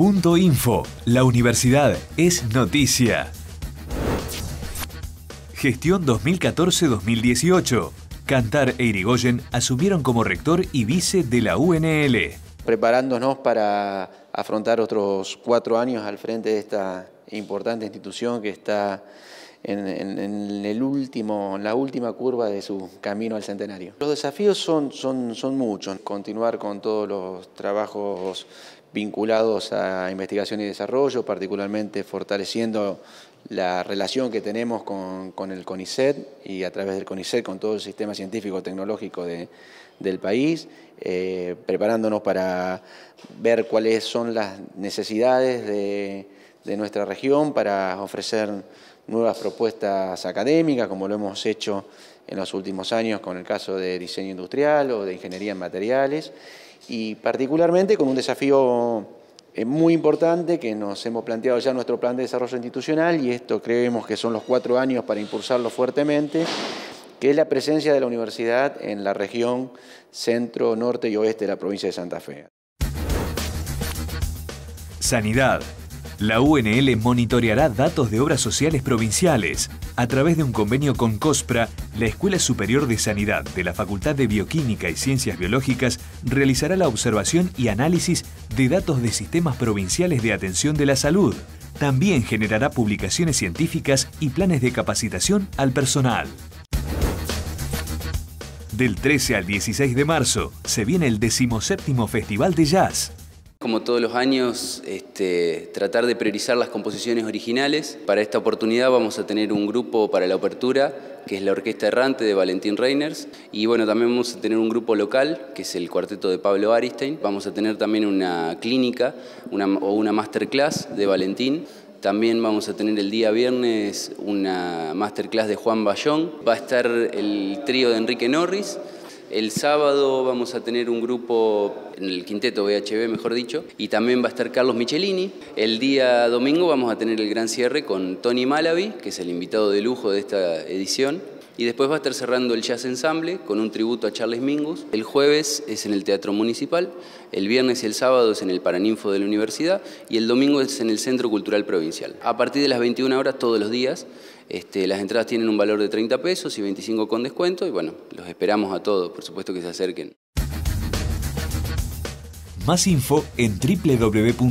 Punto Info. La universidad es noticia. Gestión 2014-2018. Cantar e Irigoyen asumieron como rector y vice de la UNL. Preparándonos para afrontar otros cuatro años al frente de esta importante institución que está en, el último, la última curva de su camino al centenario. Los desafíos son, muchos. Continuar con todos los trabajos vinculados a investigación y desarrollo, particularmente fortaleciendo la relación que tenemos con, el CONICET y a través del CONICET con todo el sistema científico-tecnológico del país, eh, preparándonos para ver cuáles son las necesidades de, de nuestra región para ofrecer nuevas propuestas académicas, como lo hemos hecho en los últimos años con el caso de diseño industrial o de ingeniería en materiales, y particularmente con un desafío eh, muy importante que nos hemos planteado ya en nuestro plan de desarrollo institucional, y esto creemos que son los cuatro años para impulsarlo fuertemente, que es la presencia de la universidad en la región centro, norte y oeste de la provincia de Santa Fe. Sanidad. La UNL monitoreará datos de obras sociales provinciales a través de un convenio con COSPRA. La Escuela Superior de Sanidad de la Facultad de Bioquímica y Ciencias Biológicas realizará la observación y análisis de datos de sistemas provinciales de atención de la salud. También generará publicaciones científicas y planes de capacitación al personal. Del 13 al 16 de marzo se viene el 17 Festival de Jazz. Como todos los años, este, tratar de priorizar las composiciones originales. Para esta oportunidad vamos a tener un grupo para la apertura, que es la Orquesta Errante de Valentín Reiners. Y bueno, también vamos a tener un grupo local, que es el cuarteto de Pablo Aristein. Vamos a tener también una clínica o una masterclass de Valentín. También vamos a tener el día viernes una masterclass de Juan Bayón. Va a estar el trío de Enrique Norris el sábado vamos a tener un grupo en el quinteto VHB, mejor dicho, y también va a estar Carlos Michelini. El día domingo vamos a tener el gran cierre con Tony Malavi, que es el invitado de lujo de esta edición. Y después va a estar cerrando el Jazz Ensemble con un tributo a Charles Mingus. El jueves es en el Teatro Municipal, el viernes y el sábado es en el Paraninfo de la Universidad y el domingo es en el Centro Cultural Provincial. A partir de las 21 horas todos los días este, las entradas tienen un valor de 30 pesos y 25 con descuento y bueno, los esperamos a todos, por supuesto que se acerquen. Más info en www.unl.edu.ar